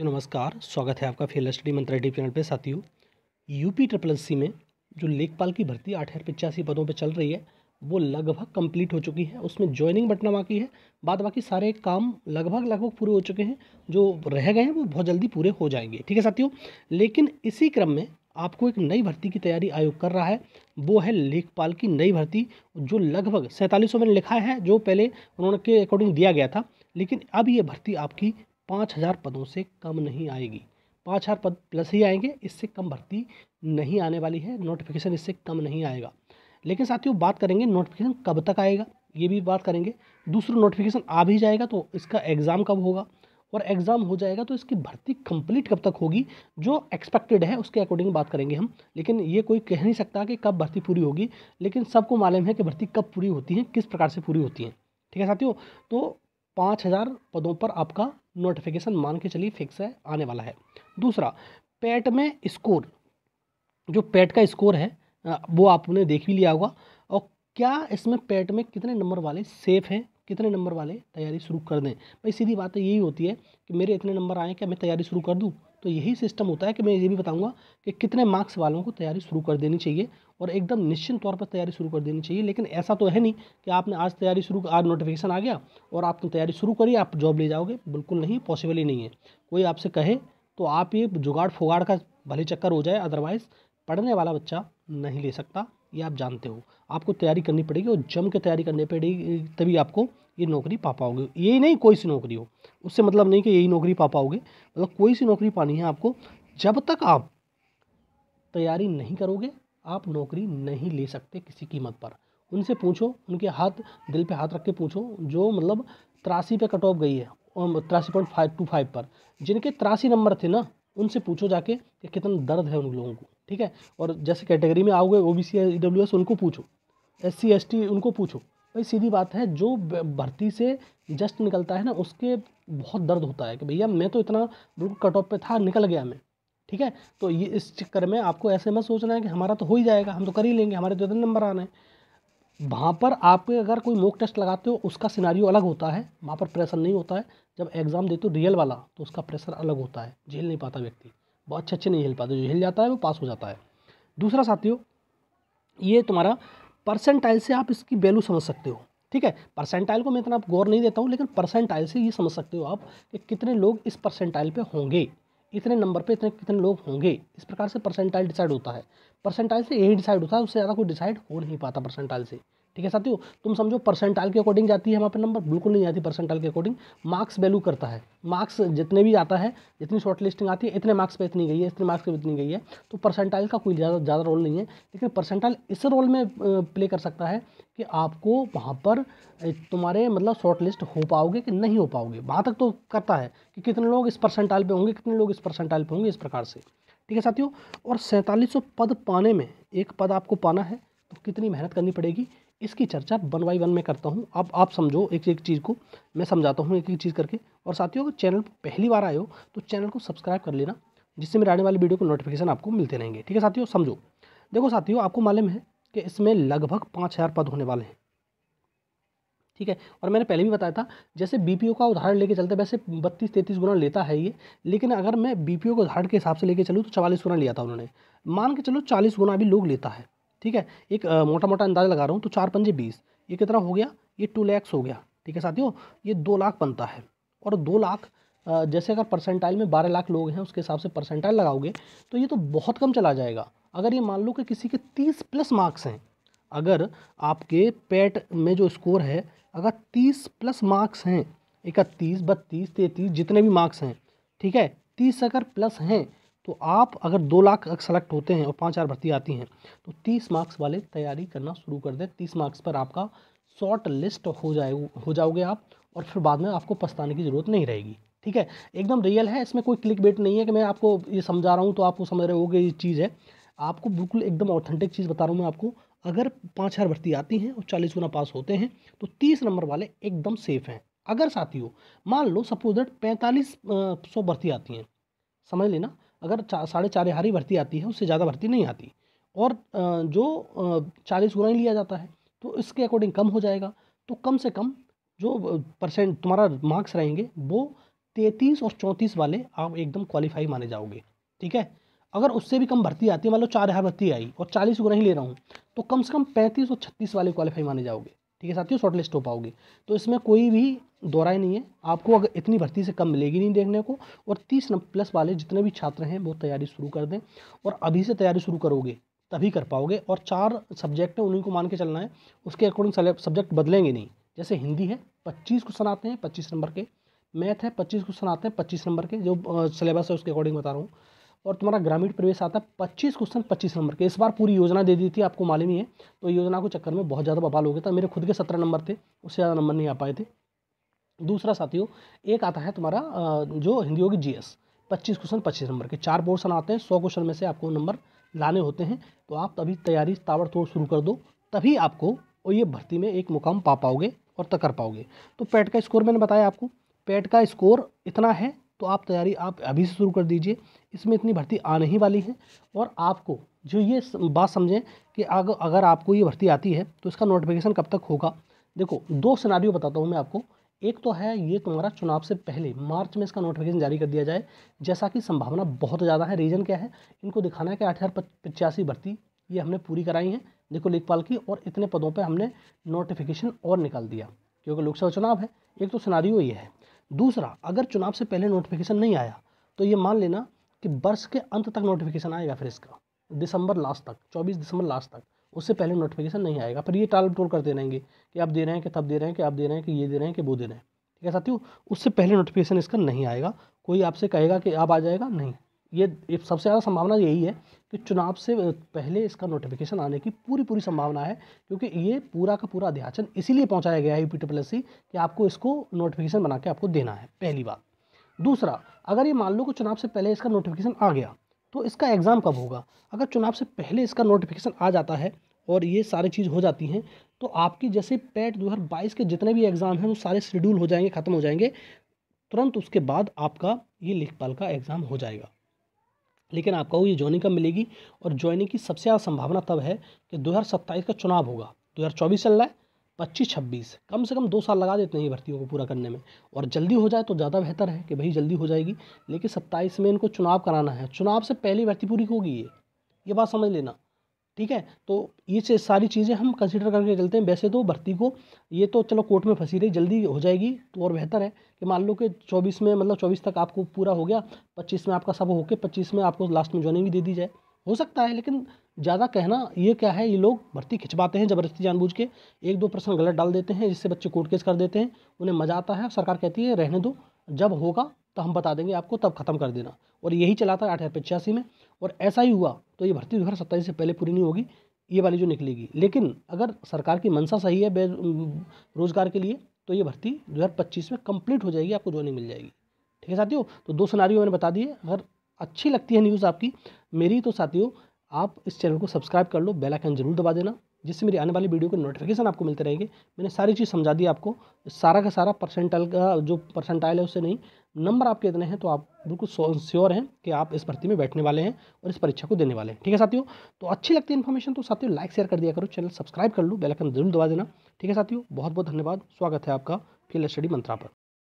जी नमस्कार। स्वागत है आपका fail study Mantra YouTube channel पे। साथियों यूपी ट्रिपल सी में जो लेखपाल की भर्ती आठ हज़ार पचासी पदों पे चल रही है, वो लगभग कंप्लीट हो चुकी है। उसमें ज्वाइनिंग बटना बाकी है। बाद बाकी सारे काम लगभग लगभग पूरे हो चुके हैं। जो रह गए हैं, वो बहुत जल्दी पूरे हो जाएँगे। ठीक है साथियों? लेकिन इसी क्रम में आपको एक नई भर्ती की तैयारी आयोग कर रहा है। वो है लेखपाल की नई भर्ती, जो लगभग सैंतालीस में लिखा है, जो पहले उन्होंने के अकॉर्डिंग दिया गया था। लेकिन अब ये भर्ती आपकी पाँच हज़ार पदों से कम नहीं आएगी। पाँच हज़ार पद प्लस ही आएँगे, इससे कम भर्ती नहीं आने वाली है नोटिफिकेशन इससे कम नहीं आएगा। लेकिन साथियों, बात करेंगे नोटिफिकेशन कब तक आएगा, ये भी बात करेंगे। दूसरा नोटिफिकेशन आ भी जाएगा तो इसका एग्ज़ाम कब होगा, और एग्ज़ाम हो जाएगा तो इसकी भर्ती कंप्लीट कब तक होगी, जो एक्सपेक्टेड है, उसके अकॉर्डिंग बात करेंगे हम। लेकिन ये कोई कह नहीं सकता कि कब भर्ती पूरी होगी, लेकिन सबको मालूम है कि भर्ती कब पूरी होती है, किस प्रकार से पूरी होती है। ठीक है साथियों? तो पाँच हज़ार पदों पर आपका नोटिफिकेशन मान के चलिए फिक्स है, आने वाला है। दूसरा पैट में स्कोर जो पैट का स्कोर है वो आपने देख भी लिया होगा। और क्या इसमें पैट में कितने नंबर वाले सेफ़ हैं, कितने नंबर वाले तैयारी शुरू कर दें? भाई, सीधी बात तो यही होती है कि मेरे इतने नंबर आए क्या मैं तैयारी शुरू कर दूँ? तो यही सिस्टम होता है कि मैं ये भी बताऊँगा कि कितने मार्क्स वालों को तैयारी शुरू कर देनी चाहिए और एकदम निश्चित तौर पर तैयारी शुरू कर देनी चाहिए। लेकिन ऐसा तो है नहीं कि आपने आज तैयारी शुरू, आज नोटिफिकेशन आ गया और आपने तैयारी शुरू करी, आप जॉब ले जाओगे। बिल्कुल नहीं पॉसिबल ही नहीं है। कोई आपसे कहे तो आप ये जुगाड़ फुगाड़ का भले चक्कर हो जाए अदरवाइज़ पढ़ने वाला बच्चा नहीं ले सकता। ये आप जानते हो। आपको तैयारी करनी पड़ेगी और जम के तैयारी करनी पड़ेगी, तभी आपको ये नौकरी पा पाओगे। यही नहीं कोई सी नौकरी हो, उससे मतलब नहीं कि यही नौकरी पा पाओगे मतलब कोई सी नौकरी पानी है आपको। जब तक आप तैयारी नहीं करोगे, आप नौकरी नहीं ले सकते किसी कीमत पर। उनसे पूछो, उनके हाथ, दिल पे हाथ रख के पूछो, जो मतलब तिरासी पे कट ऑफ़ गई है तिरासी पॉइंट फाइव टू फाइव पर, जिनके तिरासी नंबर थे ना, उनसे पूछो जाके कि कितना दर्द है उन लोगों को। ठीक है? और जैसे कैटेगरी में आओगे O B C E W S उनको पूछो। एस सी एस टी उनको पूछो। भाई, सीधी बात है, जो भर्ती से जस्ट निकलता है ना, उसके बहुत दर्द होता है कि भैया, मैं तो इतना बिल्कुल कट ऑफ़ पे था, निकल गया मैं। ठीक है? तो ये, इस चक्कर में आपको ऐसे मत सोचना है कि हमारा तो हो ही जाएगा, हम तो कर ही लेंगे, हमारे तो इतने नंबर आने हैं। वहाँ पर आप अगर कोई मॉक टेस्ट लगाते हो, उसका सिनारियो अलग होता है, वहाँ पर प्रेशर नहीं होता है। जब एग्ज़ाम देते हो रियल वाला तो उसका प्रेशर अलग होता है, झेल नहीं पाता व्यक्ति। बहुत अच्छे अच्छे नहीं हिल पाते, जो हिल जाता है वो पास हो जाता है। दूसरा साथियों, ये तुम्हारा परसेंटाइल से आप इसकी वैल्यू समझ सकते हो, ठीक है? परसेंटाइल को मैं इतना गौर नहीं देता हूँ, लेकिन परसेंटाइल से ये समझ सकते हो आप कि कितने लोग इस परसेंटाइल पे होंगे, इतने नंबर पे इतने, कितने लोग होंगे। इस प्रकार से परसेंटाइल डिसाइड होता है। परसेंटाइल से यही डिसाइड होता है, उससे ज़्यादा कोई डिसाइड हो नहीं पाता परसेंटाइल से। ठीक है साथियों? तुम समझो परसेंटाइल के अकॉर्डिंग जाती है वहाँ पर नंबर बिल्कुल नहीं आती परसेंटाइल के अकॉर्डिंग मार्क्स वैल्यू करता है। मार्क्स जितने भी आता है, जितनी शॉर्ट लिस्टिंग आती है, इतने मार्क्स पे इतनी गई है, इतने मार्क्स पे इतनी गई है। तो परसेंटाइल का कोई ज़्यादा ज़्यादा रोल नहीं है। लेकिन परसेंटाइल इस रोल में प्ले कर सकता है कि आपको वहाँ पर तुम्हारे मतलब शॉर्ट लिस्ट हो पाओगे कि नहीं हो पाओगे। वहाँ तक तो करता है कि कितने लोग इस परसेंटाइल पर होंगे, कितने लोग इस परसेंटाइल पर होंगे इस प्रकार से। ठीक है साथियों? और सैंतालीस पद पाने में एक पद आपको पाना है तो कितनी मेहनत करनी पड़ेगी? इसकी चर्चा वन बाई वन में करता हूँ। अब आप समझो, एक एक चीज़ को मैं समझाता हूँ, एक एक चीज़ करके। और साथियों, अगर चैनल पर पहली बार आए हो तो चैनल को सब्सक्राइब कर लेना, जिससे मेरे आने वाली वीडियो को नोटिफिकेशन आपको मिलते रहेंगे। ठीक है साथियों, समझो। देखो साथियों, आपको मालूम है कि इसमें लगभग पाँच हज़ार पद होने वाले हैं। ठीक है, और मैंने पहले भी बताया था, जैसे बीपीओ का उदाहरण लेके चलते वैसे बत्तीस, तैंतीस गुना लेता है ये, लेकिन अगर मैं बीपीओ को उदाहरण के हिसाब से लेके चलूँ तो चवालीस गुना लिया था उन्होंने। मान के चलो, चालीस गुना भी लोग लेता है। ठीक है? एक मोटा मोटा अंदाज़ा लगा रहा हूँ तो चार पंजे बीस। ये कितना हो गया? ये टू लैक्स हो गया। ठीक है साथियों? ये दो लाख बनता है। और दो लाख जैसे अगर परसेंटाइल में बारह लाख लोग हैं, उसके हिसाब से परसेंटाइल लगाओगे तो ये तो बहुत कम चला जाएगा। अगर ये मान लो कि किसी के तीस प्लस मार्क्स हैं, अगर आपके पेट में जो स्कोर है, अगर तीस प्लस मार्क्स हैं, इकतीस, बत्तीस, तैंतीस, जितने भी मार्क्स हैं, ठीक है? तीस अगर प्लस हैं तो आप अगर दो लाख सेलेक्ट होते हैं और पाँच हज़ार भर्ती आती हैं तो तीस मार्क्स वाले तैयारी करना शुरू कर दें। तीस मार्क्स पर आपका शॉर्ट लिस्ट हो जाए, हो जाओगे आप और फिर बाद में आपको पछताने की ज़रूरत नहीं रहेगी। ठीक है? एकदम रियल है, इसमें कोई क्लिक बेट नहीं है कि मैं आपको ये समझा रहा हूँ तो आपको समझ रहे हो ये चीज़ है। आपको बिल्कुल एकदम ऑथेंटिक चीज़ बता रहा हूँ मैं आपको, अगर पाँच हज़ार भर्ती आती हैं और चालीस गुना पास होते हैं तो तीस नंबर वाले एकदम सेफ़ हैं। अगर साथियों, मान लो सपोज़ दैट पैंतालीस सौ भर्ती आती हैं, समझ लेना अगर चा, साढ़े चार हारी भर्ती आती है उससे ज़्यादा भर्ती नहीं आती। और जो चालीस गुना ही लिया जाता है तो इसके अकॉर्डिंग कम हो जाएगा। तो कम से कम जो परसेंट तुम्हारा मार्क्स रहेंगे वो तैंतीस और चौंतीस वाले आप एकदम क्वालिफाई माने जाओगे। ठीक है? अगर उससे भी कम भर्ती आती है मान लो चार हज़ार भर्ती आई और चालीस को नहीं ले रहा हूँ तो कम से कम पैंतीस और छत्तीस वाले क्वालिफाई माने जाओगे। ठीक है साथियों शॉर्ट लिस्ट हो पाओगे। तो इसमें कोई भी दोराई नहीं है। आपको अगर इतनी भर्ती से कम मिलेगी नहीं देखने को और तीस प्लस वाले जितने भी छात्र हैं, वो तैयारी शुरू कर दें और अभी से तैयारी शुरू करोगे, तभी कर पाओगे और चार सब्जेक्ट हैं, उन्हीं को मान के चलना है। उसके अकॉर्डिंग सब्जेक्ट बदलेंगे नहीं। जैसे हिंदी है, पच्चीस क्वेश्चन आते हैं पच्चीस नंबर के। मैथ है, पच्चीस क्वेश्चन आते हैं पच्चीस नंबर के, जो सिलेबस है उसके अकॉर्डिंग बता रहा हूँ। और तुम्हारा ग्रामीण प्रवेश आता है, पच्चीस क्वेश्चन, पच्चीस नंबर के। इस बार पूरी योजना दे दी थी आपको मालूम ही है। तो योजना को चक्कर में बहुत ज़्यादा बवाल हो गया था। मेरे खुद के सत्रह नंबर थे, उससे ज़्यादा नंबर नहीं आ पाए थे। दूसरा साथियों, एक आता है तुम्हारा जो हिंदी होगी जी एस पच्चीस क्वेश्चन, पच्चीस नंबर के। चार पोर्सन आते हैं, सौ क्वेश्चन में से आपको नंबर लाने होते हैं। तो आप तभी तैयारी ताबड़तोड़ शुरू कर दो, तभी आपको और ये भर्ती में एक मुकाम पा पाओगे और तक कर पाओगे। तो पैट का स्कोर मैंने बताया आपको। पैट का स्कोर इतना है तो आप तैयारी आप अभी से शुरू कर दीजिए। इसमें इतनी भर्ती आने ही वाली है और आपको जो ये बात समझें कि अगर अगर आपको ये भर्ती आती है तो इसका नोटिफिकेशन कब तक होगा? देखो, दो सिनारियो बताता हूँ मैं आपको। एक तो है ये तुम्हारा चुनाव से पहले, मार्च में इसका नोटिफिकेशन जारी कर दिया जाए। जैसा कि संभावना बहुत ज़्यादा है। रीज़न क्या है? इनको दिखाना है कि आठ हज़ार पचासी भर्ती ये हमने पूरी कराई है। देखो, लेखपाल की और इतने पदों पे हमने नोटिफिकेशन और निकाल दिया, क्योंकि लोकसभा चुनाव है। एक तो सिनारियो ये है। दूसरा, अगर चुनाव से पहले नोटिफिकेशन नहीं आया तो ये मान लेना कि वर्ष के अंत तक नोटिफिकेशन आएगा फिर इसका, दिसंबर लास्ट तक, चौबीस दिसंबर लास्ट तक, उससे पहले नोटिफिकेशन नहीं आएगा। फिर ये टाल टोल करते रहेंगे कि आप दे रहे हैं कि तब दे रहे हैं कि आप दे रहे हैं कि ये दे रहे हैं कि वो दे रहे हैं। ठीक है साथियों, उससे पहले नोटिफिकेशन इसका नहीं आएगा। कोई आपसे कहेगा कि आप आ जाएगा? नहीं। ये सबसे ज़्यादा संभावना यही है कि चुनाव से पहले इसका नोटिफिकेशन आने की पूरी पूरी संभावना है, क्योंकि ये पूरा का पूरा अध्याचन इसीलिए पहुँचाया गया है यूपी ट्रिपल सी कि आपको इसको नोटिफिकेशन बना के आपको देना है, पहली बात। दूसरा, अगर ये मान लो कि चुनाव से पहले इसका नोटिफिकेशन आ गया तो इसका एग्ज़ाम कब होगा? अगर चुनाव से पहले इसका नोटिफिकेशन आ जाता है और ये सारी चीज़ हो जाती हैं तो आपकी जैसे पैट बाईस के जितने भी एग्ज़ाम हैं, वो सारे शेड्यूल हो जाएँगे, ख़त्म हो जाएँगे, तुरंत उसके बाद आपका ये लेखपाल का एग्ज़ाम हो जाएगा। लेकिन आपका वो ये ज्वाइनिंग कब मिलेगी? और ज्वाइनिंग की सबसे ज़्यादा संभावना तब है कि दो हज़ार सत्ताईस का चुनाव होगा, दो हज़ार चौबीस चल रहा है, पच्चीस छब्बीस। कम से कम दो साल लगा देते हैं ये भर्तियों को पूरा करने में। और जल्दी हो जाए तो ज़्यादा बेहतर है कि भाई जल्दी हो जाएगी, लेकिन सत्ताईस में इनको चुनाव कराना है। चुनाव से पहले भर्ती पूरी होगी ये। ये बात समझ लेना। ठीक है? तो ये सारी चीज़ें हम कंसिडर करके चलते हैं। वैसे तो भर्ती को, ये तो चलो कोर्ट में फंसी रही, जल्दी हो जाएगी तो और बेहतर है कि मान लो कि चौबीस में मतलब चौबीस तक आपको पूरा हो गया, पच्चीस में आपका सब होके पच्चीस में आपको लास्ट में ज्वाइनिंग भी दे दी जाए। हो सकता है, लेकिन ज़्यादा कहना ये क्या है, ये लोग भर्ती खिंचवाते हैं ज़बरदस्ती जानबूझ के। एक दो प्रश्न गलत डाल देते हैं, जिससे बच्चे कोर्ट केस कर देते हैं, उन्हें मज़ा आता है, सरकार कहती है रहने दो, जब होगा तो हम बता देंगे आपको, तब ख़त्म कर देना। और यही चला था आठ हज़ार पचासी में, और ऐसा ही हुआ तो ये भर्ती दो हज़ार सत्ताईस से पहले पूरी नहीं होगी, ये वाली जो निकलेगी। लेकिन अगर सरकार की मंशा सही है रोज़गार के लिए तो ये भर्ती दो हज़ार पच्चीस में कंप्लीट हो जाएगी, आपको ज्वाइनिंग मिल जाएगी। ठीक है साथियों? तो दो सिनारियों मैंने बता दिए अगर अच्छी लगती है न्यूज़ आपकी, मेरी तो साथियों, आप इस चैनल को सब्सक्राइब कर लो, बेल आइकन ज़रूर दबा देना। जिससे मेरी आने वाली वीडियो के नोटिफिकेशन आपको मिलते रहेंगे। मैंने सारी चीज़ समझा दी आपको। सारा का सारा परसेंटाइल का जो परसेंटाइल है उससे नहीं नंबर आपके इतने हैं तो आप बिल्कुल श्योर हैं कि आप इस भर्ती में बैठने वाले हैं और इस परीक्षा को देने वाले हैं। ठीक है साथियों? तो अच्छी लगती है इन्फॉर्मेशन तो साथियों लाइक शेयर कर दिया करो। चैनल सब्सक्राइब कर लो बेलाइकन ज़रूर दबा देना। ठीक है साथियों? बहुत बहुत धन्यवाद। स्वागत है आपका फिल स्टडी मंत्रा पर।